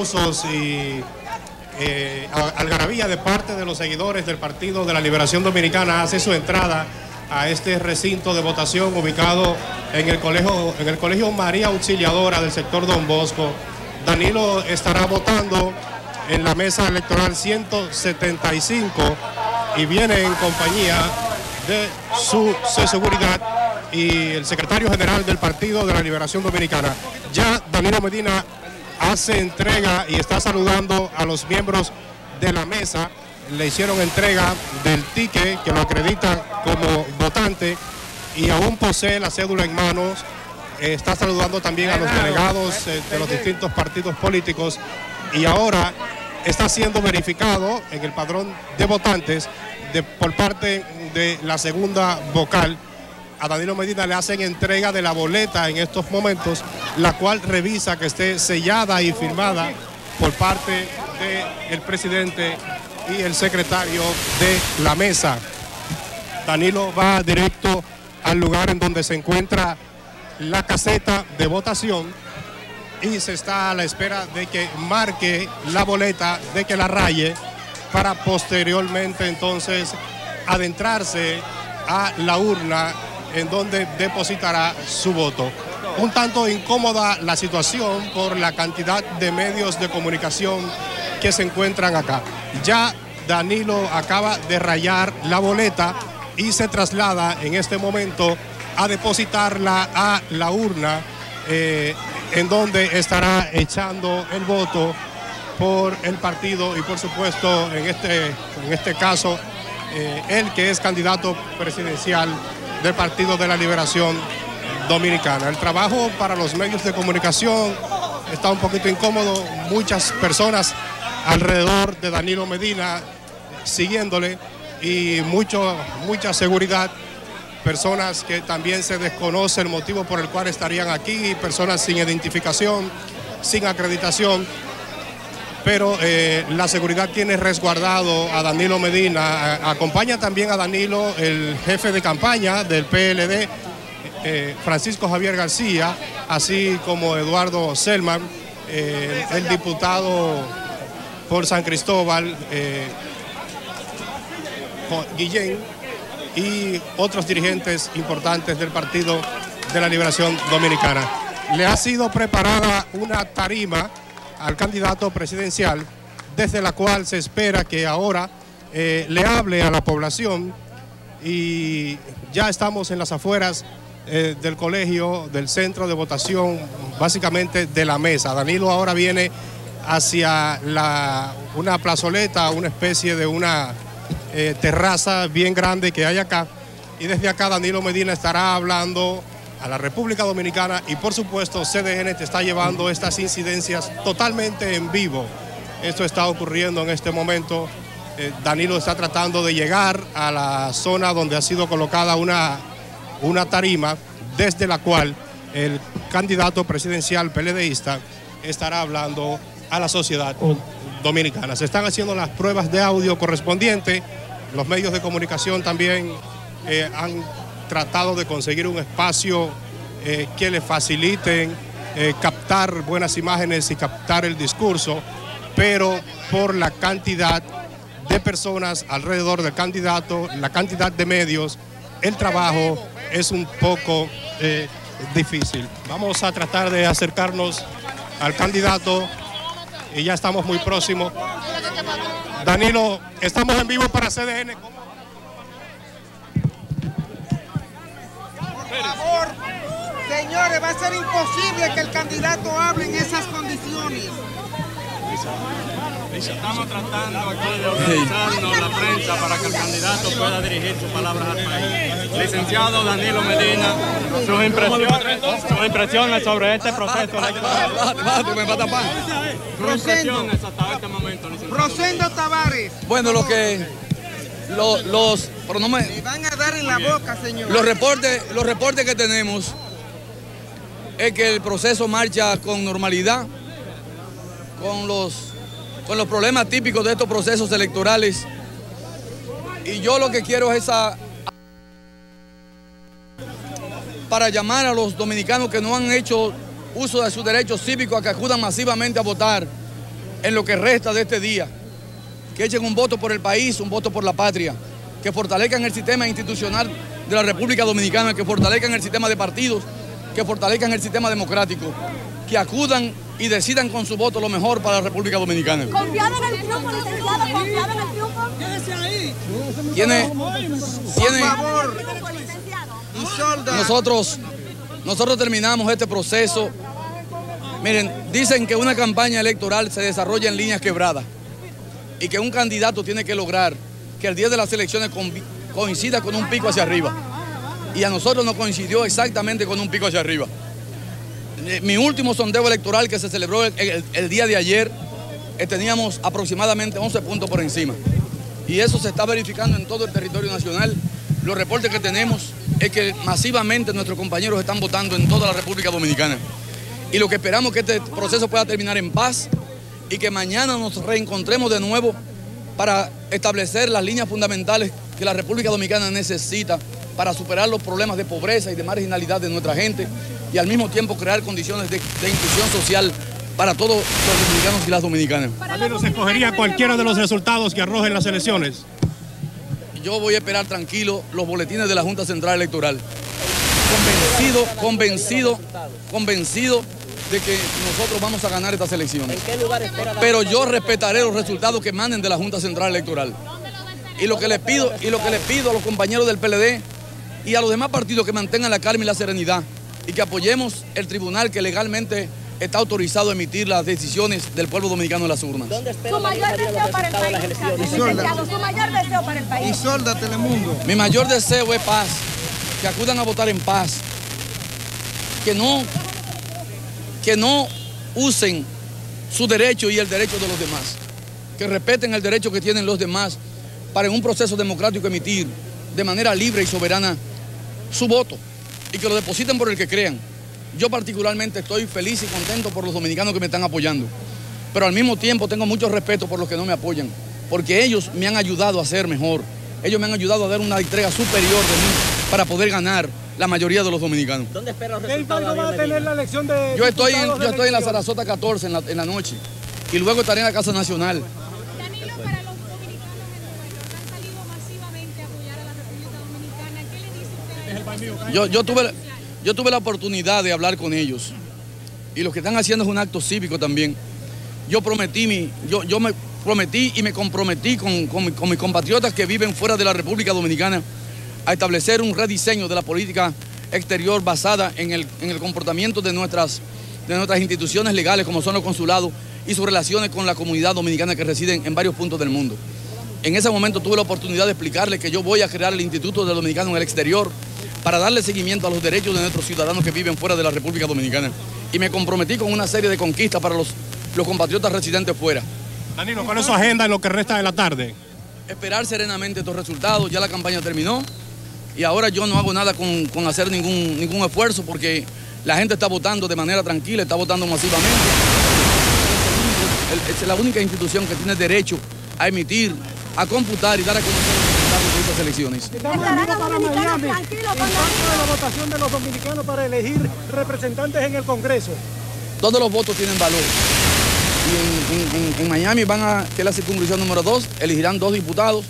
aplausos y eh, algarabía de parte de los seguidores del Partido de la Liberación Dominicana hace su entrada a este recinto de votación ubicado en el colegio, en el colegio María Auxiliadora del sector Don Bosco. Danilo estará votando en la mesa electoral 175 y viene en compañía de su seguridad y el secretario general del Partido de la Liberación Dominicana. Ya Danilo Medina hace entrega y está saludando a los miembros de la mesa. Le hicieron entrega del ticket que lo acredita como votante y aún posee la cédula en manos. Está saludando también a los delegados eh, de los distintos partidos políticos y ahora está siendo verificado en el padrón de votantes por parte de la segunda vocal a Danilo Medina le hacen entrega de la boleta en estos momentos, la cual revisa que esté sellada y firmada por parte del presidente y el secretario de la mesa. Danilo va directo al lugar en donde se encuentra la caseta de votación y se está a la espera de que marque la boleta, de que la raye, para posteriormente entonces adentrarse a la urna en donde depositará su voto. Un tanto incómoda la situación por la cantidad de medios de comunicación que se encuentran acá. Ya Danilo acaba de rayar la boleta y se traslada en este momento a depositarla a la urna eh, en donde estará echando el voto por el partido y por supuesto en este, en este caso eh, él que es candidato presidencial del Partido de la Liberación Dominicana. El trabajo para los medios de comunicación está un poquito incómodo, muchas personas alrededor de Danilo Medina siguiéndole y mucho, mucha seguridad, personas que también se desconoce el motivo por el cual estarían aquí, personas sin identificación, sin acreditación pero eh, la seguridad tiene resguardado a Danilo Medina. acompaña también a Danilo el jefe de campaña del PLD, eh, Francisco Javier García, así como Eduardo Selman, eh, el diputado por San Cristóbal, Guillén, y otros dirigentes importantes del Partido de la Liberación Dominicana. Le ha sido preparada una tarima al candidato presidencial, desde la cual se espera que ahora eh, le hable a la población y ya estamos en las afueras eh, del colegio, del centro de votación, básicamente de la mesa. Danilo ahora viene hacia una plazoleta, una especie de una eh, terraza bien grande que hay acá. Y desde acá Danilo Medina estará hablando a la República Dominicana y por supuesto CDN te está llevando estas incidencias totalmente en vivo. Esto está ocurriendo en este momento. Eh, Danilo está tratando de llegar a la zona donde ha sido colocada una, una tarima desde la cual el candidato presidencial PLDista estará hablando a la sociedad dominicana. Se están haciendo las pruebas de audio correspondientes. Los medios de comunicación también eh, han tratado de conseguir un espacio eh, que le faciliten eh, captar buenas imágenes y captar el discurso, pero por la cantidad de personas alrededor del candidato, la cantidad de medios, el trabajo es un poco eh, difícil. Vamos a tratar de acercarnos al candidato y ya estamos muy próximos. Danilo, estamos en vivo para CDN. Favor, señores, va a ser imposible que el candidato hable en esas condiciones. Estamos tratando aquí de organizarnos la prensa para que el candidato pueda dirigir sus palabras al país. Licenciado Danilo Medina, sus impresiones, sus impresiones sobre este proceso Rosendo, hasta este momento, Rosendo Tavares. Bueno, lo que los, van a dar en la boca, señor. Los reportes, los reportes que tenemos es que el proceso marcha con normalidad, con los, con los problemas típicos de estos procesos electorales. Y yo lo que quiero es para llamar a los dominicanos que no han hecho uso de sus derechos cívicos a que acudan masivamente a votar en lo que resta de este día, que echen un voto por el país, un voto por la patria, que fortalezcan el sistema institucional de la República Dominicana, que fortalezcan el sistema de partidos, que fortalezcan el sistema democrático, que acudan y decidan con su voto lo mejor para la República Dominicana. Confiado en el triunfo, licenciado, confiado en el triunfo. Tiene, tiene, Por favor, Isolda. nosotros, nosotros terminamos este proceso. Miren, dicen que una campaña electoral se desarrolla en líneas quebradas y que un candidato tiene que lograr que el día de las elecciones coincida con un pico hacia arriba. Y a nosotros nos coincidió exactamente con un pico hacia arriba. Eh, Mi último sondeo electoral que se celebró el, el- el día de ayer, eh, teníamos aproximadamente 11 puntos por encima. Y eso se está verificando en todo el territorio nacional. Los reportes que tenemos es que masivamente nuestros compañeros están votando en toda la República Dominicana. Y lo que esperamos es que este proceso pueda terminar en paz y que mañana nos reencontremos de nuevo para establecer las líneas fundamentales que la República Dominicana necesita para superar los problemas de pobreza y de marginalidad de nuestra gente y al mismo tiempo crear condiciones de, de inclusión social para todos los dominicanos y las dominicanas. Danilo, se escogería cualquiera de los resultados que arrojen las elecciones. Yo voy a esperar tranquilo los boletines de la Junta Central Electoral. Convencido, convencido, convencido de que nosotros vamos a ganar estas elecciones. Pero yo respetaré los resultados que manden de la Junta Central Electoral. Y lo que les pido, y lo que les pido a los compañeros del PLD y a los demás partidos que mantengan la calma y la serenidad y que apoyemos el tribunal que legalmente está autorizado a emitir las decisiones del pueblo dominicano en las urnas. Su mayor deseo para el país, su mayor deseo para el país. Isolda Telemundo. Mi mayor deseo es paz, que acudan a votar en paz, que no, que no usen su derecho y el derecho de los demás, que respeten el derecho que tienen los demás para en un proceso democrático emitir de manera libre y soberana su voto y que lo depositen por el que crean. Yo particularmente estoy feliz y contento por los dominicanos que me están apoyando, pero al mismo tiempo tengo mucho respeto por los que no me apoyan, porque ellos me han ayudado a ser mejor, ellos me han ayudado a dar una entrega superior de mí para poder ganar la mayoría de los dominicanos. ¿Dónde espera los ¿Qué resultados? impacto va a David tener Medina? la elección de Yo estoy en, diputados de yo estoy en la? Sarasota 14 en la, en la noche y luego estaré en la Casa Nacional. Danilo, para los dominicanos en Nueva York que han salido masivamente a apoyar a la República Dominicana, ¿qué le dice usted a ellos? Yo, yo, tuve, la- yo tuve la oportunidad de hablar con ellos y lo que están haciendo es un acto cívico también. Yo prometí, mi, yo, yo me prometí y me comprometí con, con mis compatriotas que viven fuera de la República Dominicana a establecer un rediseño de la política exterior basada en el, en el comportamiento de nuestras, de nuestras instituciones legales como son los consulados y sus relaciones con la comunidad dominicana que residen en varios puntos del mundo. En ese momento tuve la oportunidad de explicarle que yo voy a crear el Instituto del Dominicano en el exterior para darle seguimiento a los derechos de nuestros ciudadanos que viven fuera de la República Dominicana. Y me comprometí con una serie de conquistas para los, los compatriotas residentes fuera. Danilo, ¿cuál es su agenda en lo que resta de la tarde? Esperar serenamente estos resultados, ya la campaña terminó y ahora yo no hago nada con, con hacer ningún, ningún esfuerzo porque la gente está votando de manera tranquila, está votando masivamente. El- Es la única institución que tiene derecho a emitir, a computar y dar a conocer los resultados de estas elecciones. Estamos para Miami. de la votación de los dominicanos para elegir representantes en el Congreso. Todos los votos tienen valor. Y en, en- en- en Miami van a, que es la circunscripción número dos, elegirán dos diputados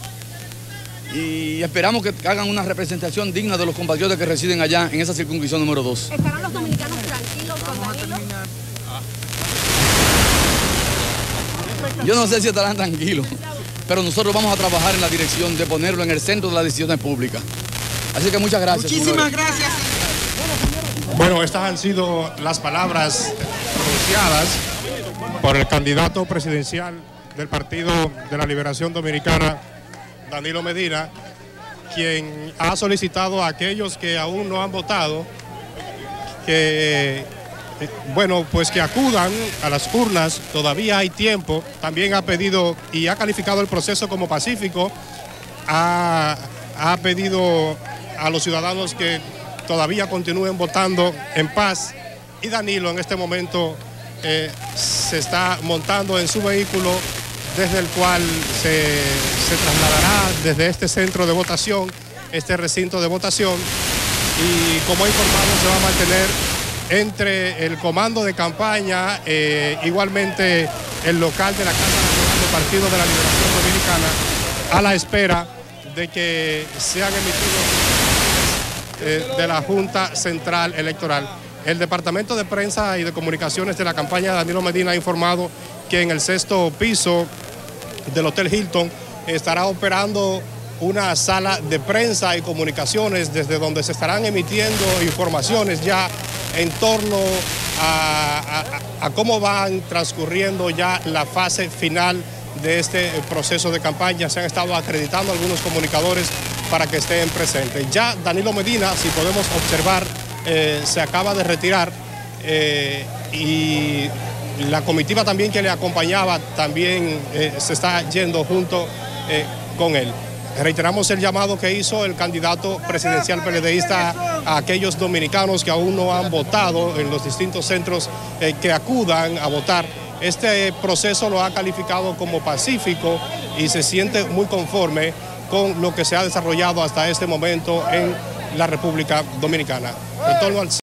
y esperamos que hagan una representación digna de los compatriotas que residen allá en esa circunscripción número dos. ¿Estarán los dominicanos tranquilos con Danilo? Yo no sé si estarán tranquilos, pero nosotros vamos a trabajar en la dirección de ponerlo en el centro de las decisiones públicas. Así que muchas gracias. Muchísimas gracias. Bueno, estas han sido las palabras pronunciadas por el candidato presidencial del Partido de la Liberación Dominicana, Danilo Medina, quien ha solicitado a aquellos que aún no han votado que, bueno, pues que acudan a las urnas, todavía hay tiempo. También ha pedido y ha calificado el proceso como pacífico, ha, ha pedido a los ciudadanos que todavía continúen votando en paz. Y Danilo en este momento eh, se está montando en su vehículo desde el cual se, se trasladará desde este centro de votación, este recinto de votación y como ha informado se va a mantener entre el comando de campaña, eh, igualmente el local de la Casa Nacional del Partido de la Liberación Dominicana a la espera de que sean emitidos eh, de la Junta Central Electoral. El Departamento de Prensa y de Comunicaciones de la campaña de Danilo Medina ha informado que en el sexto piso del Hotel Hilton estará operando una sala de prensa y comunicaciones desde donde se estarán emitiendo informaciones ya en torno a, cómo van transcurriendo ya la fase final de este proceso de campaña. Se han estado acreditando algunos comunicadores para que estén presentes. Ya Danilo Medina, si podemos observar, eh, se acaba de retirar eh, y la comitiva también que le acompañaba también eh, se está yendo junto eh, con él. Reiteramos el llamado que hizo el candidato presidencial PLDista a aquellos dominicanos que aún no han votado en los distintos centros eh, que acudan a votar. Este proceso lo ha calificado como pacífico y se siente muy conforme con lo que se ha desarrollado hasta este momento en la República Dominicana.